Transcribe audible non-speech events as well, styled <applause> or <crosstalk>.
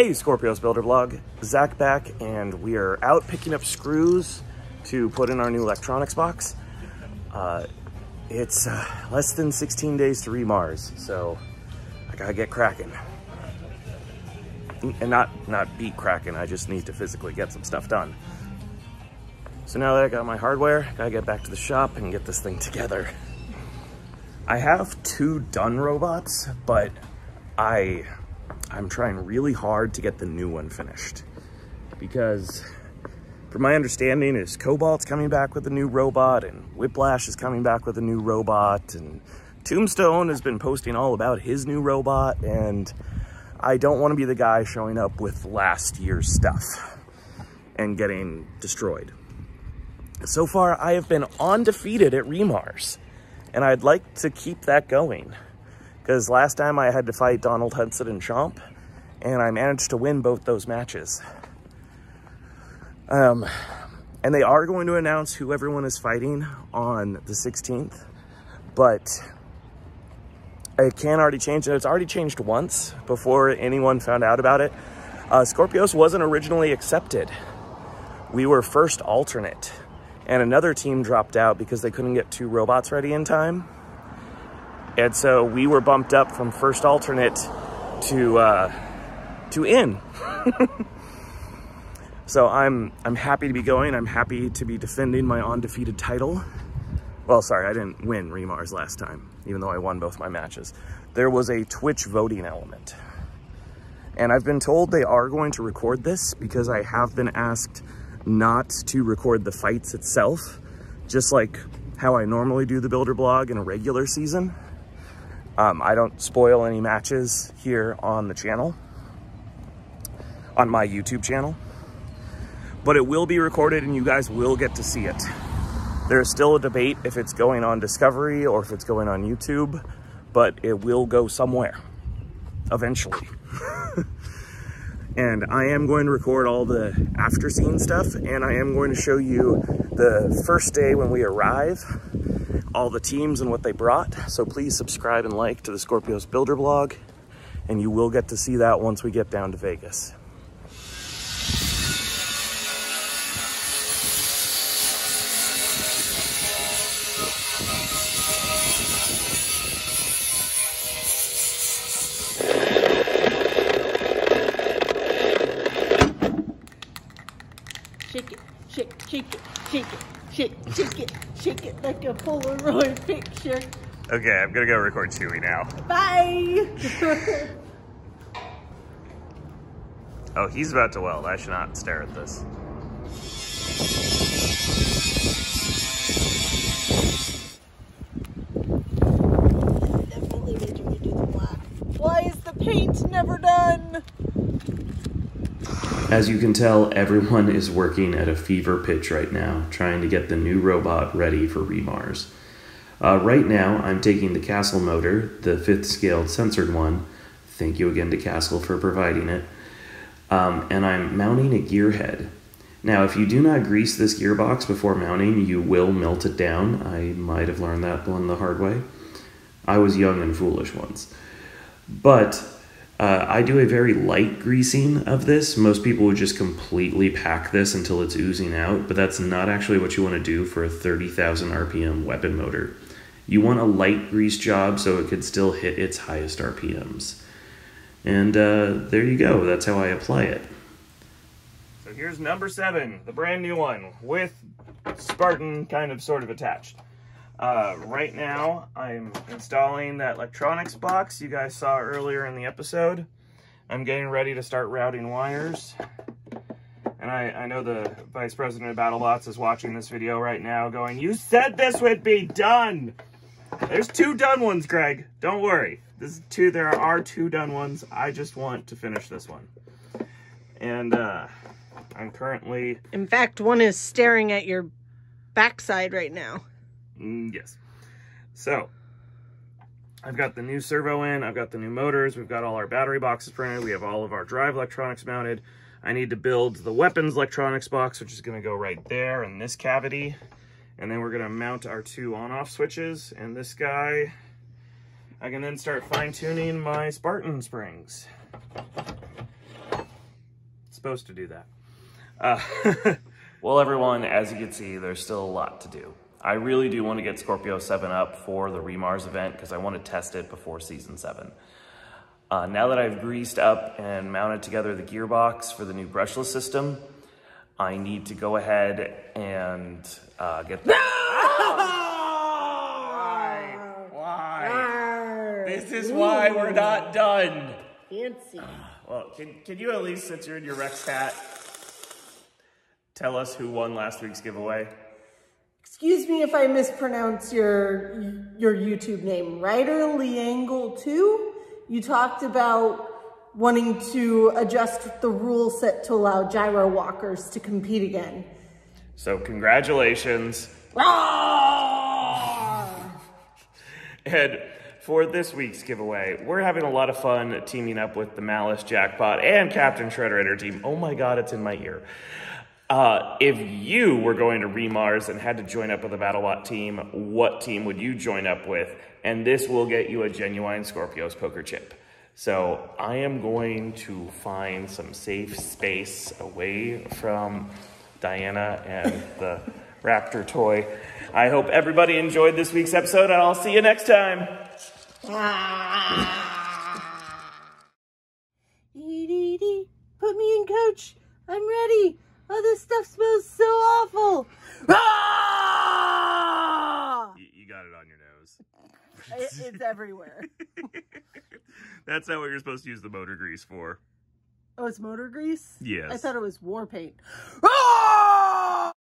Hey, Skorpios Builder Blog, Zach back, and we are out picking up screws to put in our new electronics box. Uh, it's uh, less than 16 days to re:MARS, so I gotta get cracking. And not, not beat cracking, I just need to physically get some stuff done. So now that I got my hardware, gotta get back to the shop and get this thing together. I have two done robots, but I I'm trying really hard to get the new one finished because from my understanding is Cobalt's coming back with a new robot and Whiplash is coming back with a new robot and Tombstone has been posting all about his new robot and I don't want to be the guy showing up with last year's stuff and getting destroyed. So far, I have been undefeated at re:MARS and I'd like to keep that going because last time I had to fight Donald Hudson and Chomp, and I managed to win both those matches. Um, and they are going to announce who everyone is fighting on the 16th, but it can already change, and it's already changed once before anyone found out about it. Uh, Skorpios wasn't originally accepted. We were first alternate, and another team dropped out because they couldn't get two robots ready in time. And so we were bumped up from first alternate to uh, to in. <laughs> so I'm I'm happy to be going. I'm happy to be defending my undefeated title. Well, sorry, I didn't win re:MARS last time, even though I won both my matches. There was a Twitch voting element. And I've been told they are going to record this because I have been asked not to record the fights itself, just like how I normally do the Builder blog in a regular season. Um, I don't spoil any matches here on the channel, on my YouTube channel, but it will be recorded and you guys will get to see it. There is still a debate if it's going on Discovery or if it's going on YouTube, but it will go somewhere eventually. <laughs> and I am going to record all the after scene stuff and I am going to show you the first day when we arrive all the teams and what they brought. So please subscribe and like to the Skorpios Builder blog, and you will get to see that once we get down to Vegas. Like a Polaroid picture. Okay, I'm gonna go record Chewy now. Bye! <laughs> oh, he's about to weld. I should not stare at this. As you can tell, everyone is working at a fever pitch right now, trying to get the new robot ready for re:MARS. Uh, right now, I'm taking the Castle motor, the fifth scaled censored one. Thank you again to Castle for providing it. Um, and I'm mounting a gearhead. Now, if you do not grease this gearbox before mounting, you will melt it down. I might have learned that one the hard way. I was young and foolish once. But uh, I do a very light greasing of this. Most people would just completely pack this until it's oozing out, but that's not actually what you want to do for a 30,000 RPM weapon motor. You want a light grease job so it could still hit its highest RPMs. And uh, there you go, that's how I apply it. So here's number seven, the brand new one, with Spartan kind of sort of attached. Uh, right now, I'm installing that electronics box you guys saw earlier in the episode. I'm getting ready to start routing wires. And I, I know the Vice President of BattleBots is watching this video right now going, You said this would be done! There's two done ones, Greg. Don't worry. This is two. There are two done ones. I just want to finish this one. And uh, I'm currently... In fact, one is staring at your backside right now. Mm, yes. So, I've got the new servo in, I've got the new motors, we've got all our battery boxes printed, we have all of our drive electronics mounted. I need to build the weapons electronics box, which is going to go right there in this cavity. And then we're going to mount our two on-off switches. And this guy, I can then start fine-tuning my Spartan springs. supposed to do that. Uh, <laughs> well, everyone, as you can see, there's still a lot to do. I really do want to get Scorpio 7 up for the re:MARS event because I want to test it before Season 7. Uh, now that I've greased up and mounted together the gearbox for the new brushless system, I need to go ahead and uh, get the- Why? Why? This is why we're not done. Fancy. <sighs> Well, can, can you at least, since you're in your Rex hat, tell us who won last week's giveaway? Excuse me if I mispronounce your your YouTube name. Ryder Leangle 2? You talked about wanting to adjust the rule set to allow gyro walkers to compete again. So, congratulations. And for this week's giveaway, we're having a lot of fun teaming up with the Malice Jackpot and Captain Shredder Enter Team. Oh my god, it's in my ear. Uh, if you were going to re:MARS and had to join up with a BattleBot team, what team would you join up with? And this will get you a genuine Skorpios poker chip. So I am going to find some safe space away from Diana and the <laughs> Raptor toy. I hope everybody enjoyed this week's episode, and I'll see you next time. Put me in, coach. I'm ready. Oh, this stuff smells so awful. Ah! You, you got it on your nose. It- it's everywhere. <laughs> That's not what you're supposed to use the motor grease for. Oh, it's motor grease? Yes. I thought it was war paint. Ah!